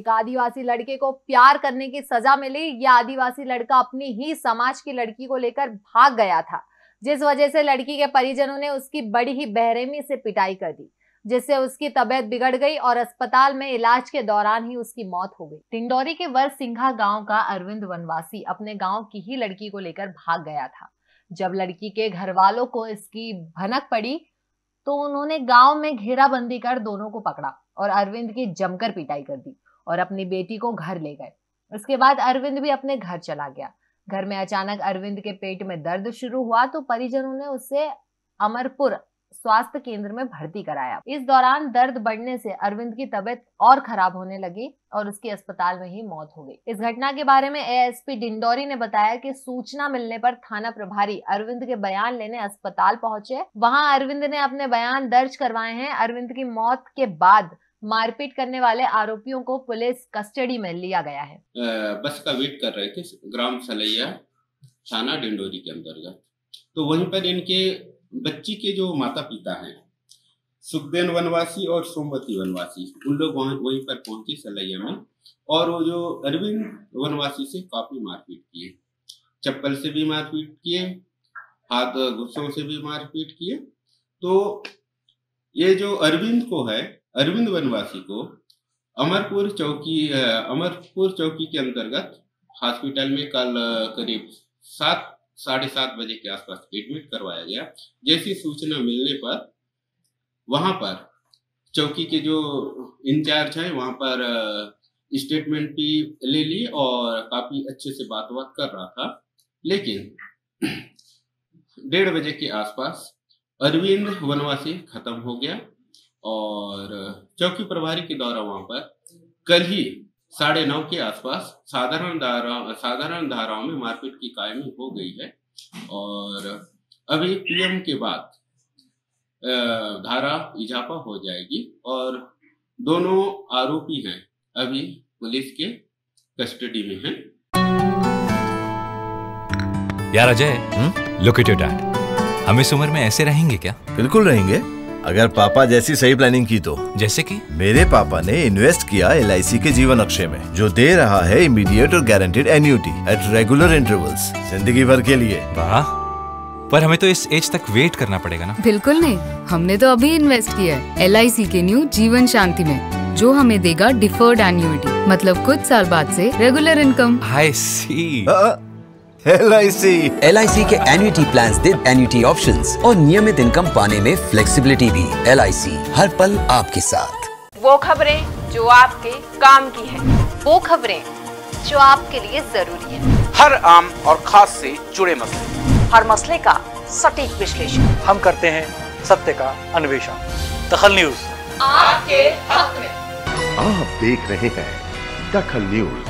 एक आदिवासी लड़के को प्यार करने की सजा मिली। यह आदिवासी लड़का अपनी ही समाज की लड़की को लेकर भाग गया था, जिस वजह से लड़की के परिजनों ने उसकी बड़ी ही बेरहमी से पिटाई कर दी, जिससे उसकी तबीयत बिगड़ गई और अस्पताल में इलाज के दौरान ही उसकी मौत हो गई। टिंडोरी के वर सिंघा गाँव का अरविंद वनवासी अपने गाँव की ही लड़की को लेकर भाग गया था। जब लड़की के घर वालों को इसकी भनक पड़ी तो उन्होंने गाँव में घेराबंदी कर दोनों को पकड़ा और अरविंद की जमकर पिटाई कर दी। और अपनी बेटी को घर ले गए। इसके बाद अरविंद भी अपने घर चला गया। घर में अचानक अरविंद के पेट में दर्द शुरू हुआ तो परिजनों ने उसे अमरपुर स्वास्थ्य केंद्र में भर्ती कराया। इस दौरान दर्द बढ़ने से अरविंद की तबीयत और खराब होने लगी और उसकी अस्पताल में ही मौत हो गई। इस घटना के बारे में एएसपी डिंडोरी ने बताया कि सूचना मिलने पर थाना प्रभारी अरविंद के बयान लेने अस्पताल पहुँचे। वहाँ अरविंद ने अपने बयान दर्ज करवाए हैं। अरविंद की मौत के बाद मारपीट करने वाले आरोपियों को पुलिस कस्टडी में लिया गया है। बस का वेट कर रहे थे ग्राम सलैया थाना डिंडोरी के अंतर्गत। तो वहीं पर इनके बच्ची के जो माता पिता हैं, सुखदेन वनवासी और सोमवती वनवासी, उन लोग वहाँ पर पहुँचे सलैया में और वो जो अरविंद वनवासी से काफ़ी मारपीट किए। चप्पल से भी मारपीट किए हाथ गुस्सों से भी मारपीट किए। तो ये जो अरविंद को है अरविंद वनवासी को अमरपुर चौकी अमरपुर चौकी के अंतर्गत हॉस्पिटल में कल करीब सात, साढ़े सात बजे के आसपास एडमिट करवाया गया। जैसी सूचना मिलने पर वहाँ पर चौकी के जो इंचार्ज हैं, वहाँ पर स्टेटमेंट भी ले ली और काफ़ी अच्छे से बात बात कर रहा था। लेकिन डेढ़ बजे के आसपास अरविंद वनवासी खत्म हो गया। और चौकी प्रभारी के द्वारा वहाँ पर कल ही साढ़े नौ के आसपास साधारण धारा साधारण धाराओं में मारपीट की कायमी हो गई है। और अभी पीएम के बाद धारा इजाफा हो जाएगी और दोनों आरोपी हैं। अभी पुलिस के कस्टडी में हैं। यार Ajay look at your dad हम इस उम्र में ऐसे रहेंगे क्या? बिल्कुल रहेंगे। अगर पापा जैसी सही प्लानिंग की तो। जैसे कि? मेरे पापा ने इन्वेस्ट किया एलआईसी के जीवन अक्षय में जो दे रहा है इमीडिएट और guaranteed annuity at regular intervals ज़िंदगी भर के लिए। वाह। पर हमें तो इस एज तक वेट करना पड़ेगा ना। बिल्कुल नहीं। हमने तो अभी इन्वेस्ट किया है LIC के न्यू जीवन शांति में जो हमें देगा डिफर्ड एन्यूटी मतलब कुछ साल बाद से regular income I C L I C L I सी के एन्यूटी प्लान दे एन्यूटी ऑप्शन और नियमित इनकम पाने में फ्लेक्सीबिलिटी भी। एल आई सी हर पल आपके साथ। वो खबरें जो आपके काम की है। वो खबरें जो आपके लिए ज़रूरी है। हर आम और खास से जुड़े मसले। हर मसले का सटीक विश्लेषण। हम करते हैं सत्य का अन्वेषण। दखल न्यूज़। आपके हक में। आप देख रहे हैं दखल न्यूज़।